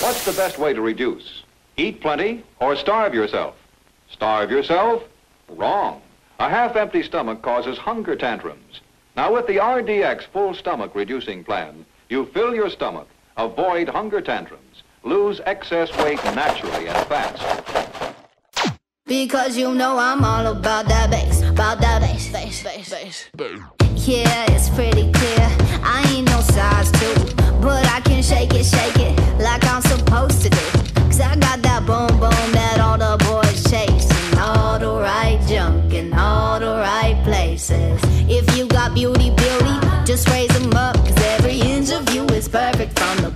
What's the best way to reduce? Eat plenty or starve yourself? Starve yourself? Wrong. A half-empty stomach causes hunger tantrums. Now with the RDX full stomach reducing plan, you fill your stomach, avoid hunger tantrums, lose excess weight naturally and fast. Because you know I'm all about that bass, about that bass, bass, bass, bass. Yeah, it's pretty clear. Places. If you got beauty, beauty, just raise them up. Cause every inch of you is perfect from the